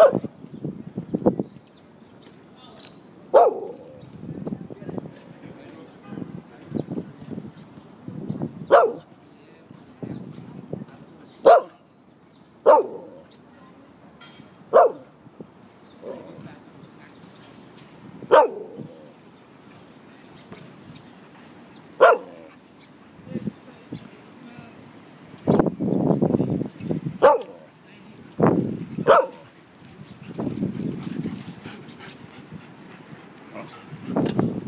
Woo! Awesome.